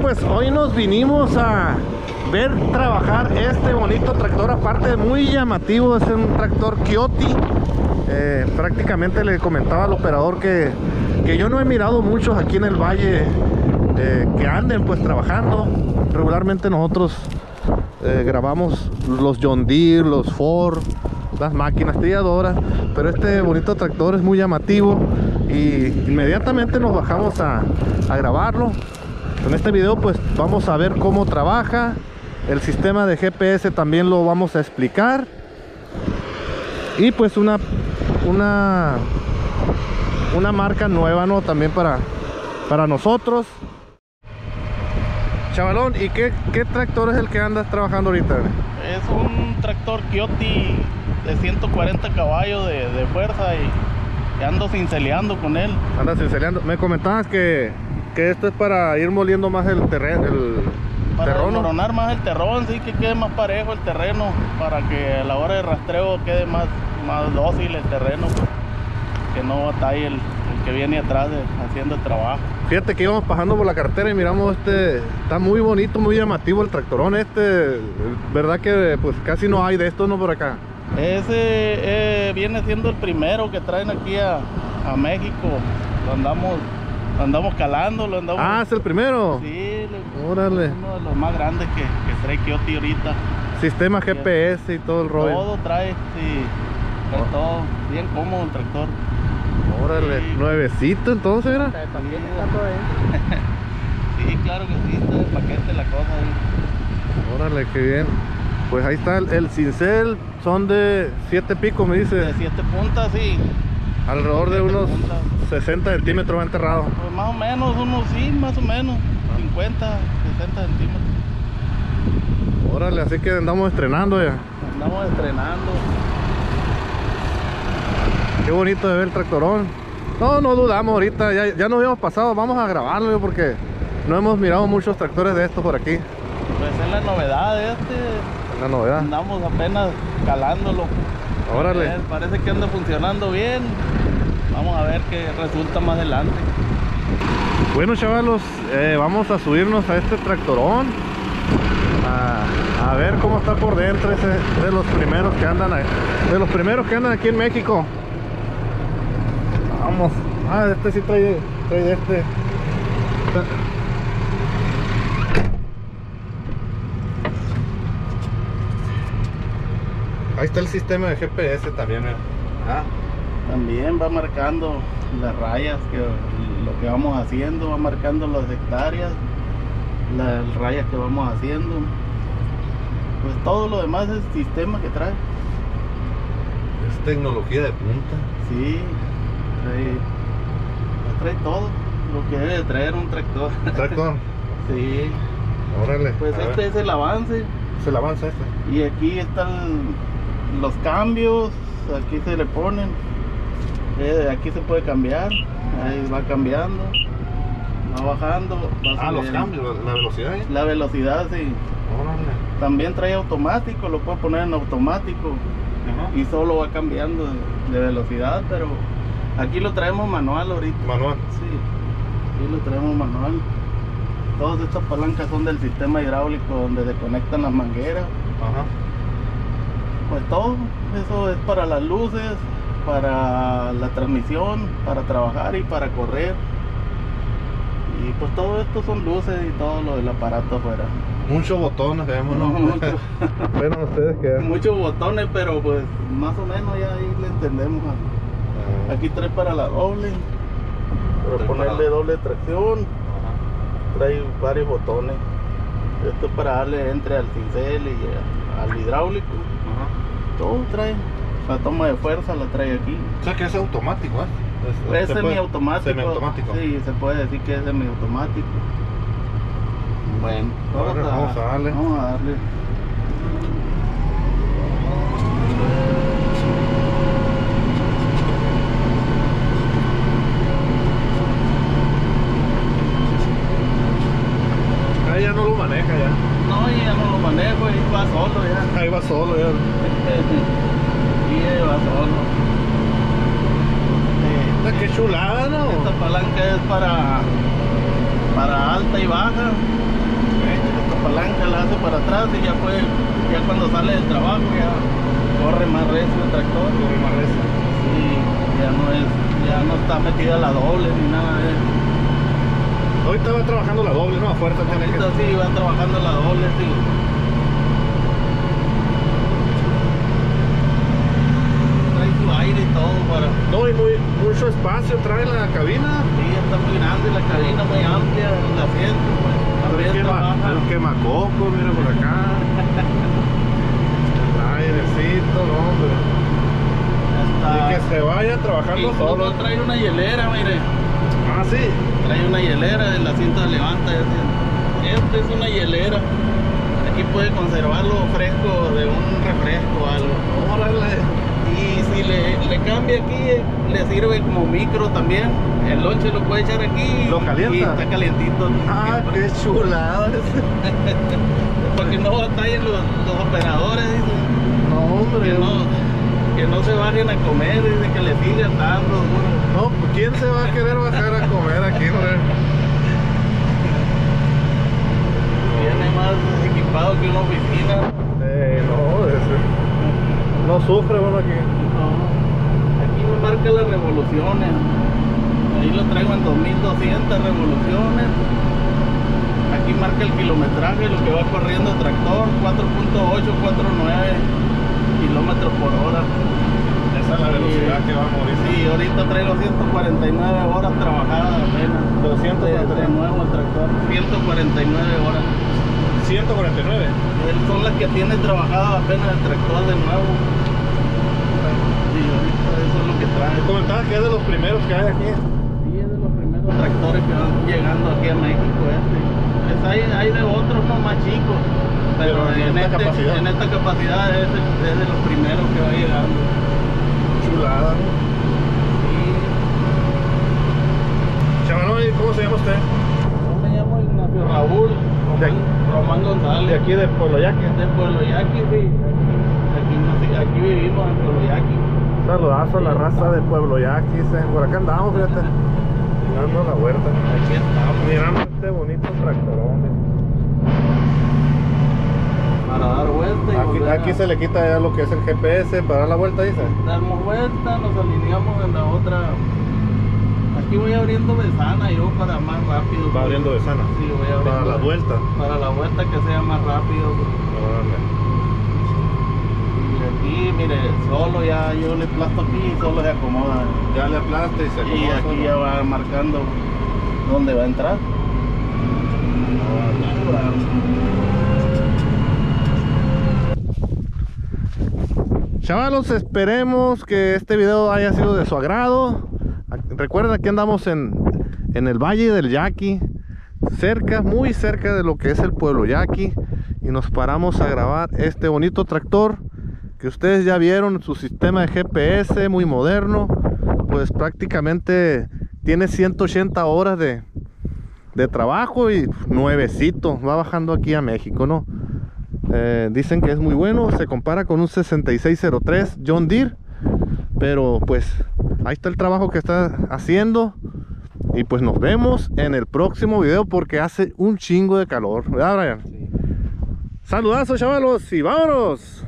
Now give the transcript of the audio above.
pues hoy nos vinimos a ver trabajar este bonito tractor, aparte muy llamativo, es un tractor Kioti. Eh, prácticamente le comentaba al operador que, que yo no he mirado muchos aquí en el valle eh, que anden pues trabajando. Regularmente nosotros eh, grabamos los John Deere, los Ford, las máquinas trilladoras, pero este bonito tractor es muy llamativo y inmediatamente nos bajamos a, a grabarlo. En este video pues vamos a ver cómo trabaja, el sistema de GPS también lo vamos a explicar. Y pues una una una marca nueva no también para para nosotros. Chavalón y qué, qué tractor es el que andas trabajando ahorita Es un tractor Kioti de 140 caballos de, de fuerza y, y ando cinceleando con él. andas cinceleando. Me comentabas que que esto es para ir moliendo más el terreno el Para terreno más el terrón, sí, que quede más parejo el terreno, para que a la hora de rastreo quede más, más dócil el terreno, pues, que no batalle el, el que viene atrás de- haciendo el trabajo. Fíjate que íbamos pasando por la carretera y miramos este, está muy bonito, muy llamativo el tractorón este, verdad que pues casi no hay de estos no por acá. Ese eh, viene siendo el primero que traen aquí a, a México. Lo andamos, lo andamos calando, lo andamos. Ah, es el primero. sí, Órale. uno de los más grandes que, que trae Kioti ahorita. Sistema GPS y todo el rollo. Todo trae, sí, trae Oh. todo, bien cómodo el tractor. Órale, Sí. nuevecito entonces, mira. Sí, claro que sí, está de paquete la cosa ahí. Órale, qué bien. Pues ahí está el, el cincel, son de siete picos me De dice. siete puntas, sí. Alrededor de unos puntas. 60 centímetros va enterrado. Pues más o menos, unos sí, más o menos. 50, 60 centímetros. Órale, así que andamos estrenando ya. Andamos estrenando. Qué bonito de ver el tractorón. No, no dudamos ahorita, ya, ya nos habíamos pasado, vamos a grabarlo yo, porque no hemos mirado muchos tractores de estos por aquí. Pues es la novedad de este. Es la novedad. Andamos apenas calándolo. Órale. Eh, Parece que anda funcionando bien. Vamos a ver qué resulta más adelante. Bueno chavalos, eh, vamos a subirnos a este tractorón. A, a ver cómo está por dentro ese de los primeros que andan de los primeros que andan aquí en México. Vamos. Ah, este sí trae, trae este. Ahí está el sistema de GPS también. mira. Ah, También va marcando las rayas, que lo que vamos haciendo, va marcando las hectáreas, las rayas que vamos haciendo. Pues todo lo demás es sistema que trae. es tecnología de punta. Sí, trae, pues trae todo lo que debe de traer un tractor. Tractor. sí, Órale. pues ver. este es el avance. Se le avanza este. Y aquí están los cambios, aquí se le ponen, eh, aquí se puede cambiar, ahí va cambiando, va bajando, va Ah, los cambios, la velocidad. ¿eh? La velocidad sí, Órale. también trae automático, lo puede poner en automático y solo va cambiando de, de velocidad, pero aquí lo traemos manual ahorita. Manual. Sí, aquí lo traemos manual. Todas estas palancas son del sistema hidráulico donde se conectan las mangueras. Ajá. Todo, eso es para las luces, para la transmisión, para trabajar y para correr. Y pues todo esto son luces y todo lo del aparato afuera. Muchos botones vemos, ¿no? Mucho. bueno, ustedes que. Muchos botones, pero pues más o menos ya ahí le entendemos. Ah, Aquí trae para la doble, para Trae ponerle para- doble tracción, Ajá. trae varios botones. Esto es para darle entre al cincel y a- al hidráulico. Todo trae. La toma de fuerza la trae aquí. O sea que es automático, ¿eh? Es puede- semiautomático. Semiautomático. Sí, se puede decir que es semiautomático. Bueno, vamos a darle. Vamos a darle lo maneja ya. No, ya no lo manejo y va solo ya. Ahí va solo ya. y ya va solo. Eh, Qué chulada, ¿no? Esta palanca es para para alta y baja. Esta palanca la hace para atrás y ya fue, ya cuando sale del trabajo ya corre más recio el tractor. Corre más recio. Sí, ya no es, ya no está metida la doble ni nada de eso. Ahorita va trabajando la doble, ¿no? A fuerza tiene que... Ahorita sí va trabajando la doble, sí. Trae su aire y todo para... No, y muy, mucho espacio trae la cabina. Sí, está muy grande la cabina, muy amplia, el asiento, pues. El quema, el quemacoco, mira por acá. El airecito, no, hombre. Está- Y que se vaya trabajando Incluso solo. trae una hielera, mire. Ah, sí. Trae una hielera, el asiento de levanta. Esta es una hielera. Aquí puede conservarlo fresco de un refresco o algo. Órale. Y si le, le cambia aquí, le sirve como micro también. El lonche lo puede echar aquí. ¿Lo calienta? Y está calientito. Ah, qué chulada. Para que no batallen los, los operadores, dicen. No, hombre. Que no, que no se bajen a comer, dice que le sigan dando. No, pues, ¿quién se va a querer bajar a comer aquí, hombre? Viene más equipado que una oficina. Eh, no, ese- no sufre uno aquí. No. Aquí me marca las revoluciones. Ahí lo traigo en 2200 revoluciones. Aquí marca el kilometraje, lo que va corriendo el tractor, 4.8, 4.9 kilómetros por hora. Esa es la velocidad que va a morir. Sí, ahorita traigo 149 horas trabajadas apenas. 249. De, de nuevo el tractor, 149 horas. 149. Él- Son las que tiene trabajado apenas el tractor de nuevo. Ahorita eso es lo que trae. Comentaba que es de los primeros que hay aquí. Sí, es de los primeros tractores que van llegando aquí a México este. Pues hay, hay de otros no más chicos, pero, Pero en en, esta este- capacidad. en esta capacidad es de, es de los primeros que va llegando. Chulada. Sí. Chaval, ¿y ¿cómo se llama usted? Yo me llamo Ignacio Raúl. Román, Román González. De aquí de Pueblo Yaque. De Pueblo Yaqui, sí. Aquí, vivimos en Pueblo Yaqui. Saludazo a la raza de Pueblo Yaque. se- Por acá andamos, fíjate. Dando la vuelta. Aquí estamos. Mirando este bonito tractorón. Para dar vuelta y Aquí, aquí a- se le quita ya lo que es el GPS para dar la vuelta, dice. damos vuelta, nos alineamos en la otra. Aquí voy abriendo Besana yo para más rápido. Va abriendo de sana. Sí, voy abriendo. Para la vuelta. Para la vuelta que sea más rápido. Y aquí, mire, solo ya yo le aplasto aquí y solo se acomoda. Ya le aplaste y se Y acomoda aquí solo. ya va marcando dónde va a entrar. Chavalos, esperemos que este video haya sido de su agrado. Recuerden que andamos en, en el Valle del Yaqui, cerca, muy cerca de lo que es el pueblo Yaqui. Y nos paramos a grabar este bonito tractor que ustedes ya vieron, su sistema de GPS muy moderno. Pues prácticamente tiene 180 horas de, de trabajo y nuevecito. Va bajando aquí a México, ¿no? Eh, dicen que es muy bueno, se compara con un 6603 John Deere, pero pues ahí está el trabajo que está haciendo y pues nos vemos en el próximo video porque hace un chingo de calor, ¿verdad Brian? Saludazos chavalos y vámonos.